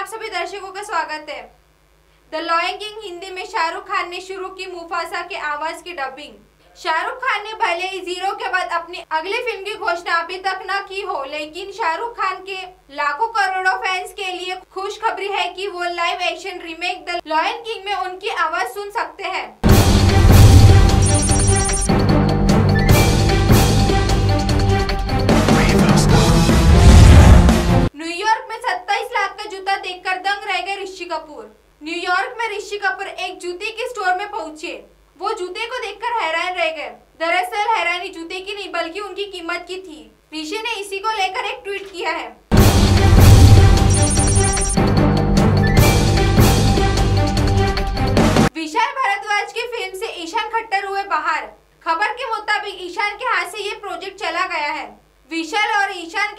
आप सभी दर्शकों का स्वागत है। द लॉयन किंग हिंदी में शाहरुख खान ने शुरू की मुफासा के आवाज़ की डबिंग शाहरुख खान ने भले ही ज़ीरो के बाद अपनी अगली फ़िल्म की घोषणा अभी तक न की हो, लेकिन शाहरुख खान के लाखों करोड़ों फैंस के लिए खुशखबरी है कि वो live action remake the Lion King में उनकी आवाज़ सुन सकते हैं। जूता देखकर दंग रह गए ऋषि कपूर। न्यूयॉर्क में ऋषि कपूर एक जूते के स्टोर में पहुँचे। वो जूते को देखकर हैरान रह गए। दरअसल हैरानी जूते की नहीं, बल्कि उनकी कीमत की थी। ऋषि ने इसी को लेकर एक ट्वीट किया है। विशाल भारद्वाज की फ़िल्म से ईशान खट्टर हुए बाहर। खबर के मुताबिक ईशान के हाथ से ये प्रोजेक्ट चला गया है। विशाल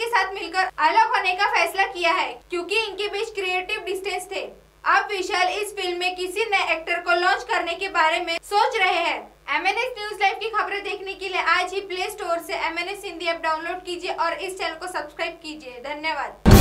के साथ मिलकर अलग होने का फैसला किया है, क्योंकि इनके बीच क्रिएटिव डिस्टेंस थे। अब विशाल इस फ़िल्म में किसी नए एक्टर को लॉन्च करने के बारे में सोच रहे हैं। M N S news live की खबरें देखने के लिए आज ही प्ले स्टोर ऐसी M N S Hindi app download कीजिए और इस चैनल को सब्सक्राइब कीजिए। धन्यवाद।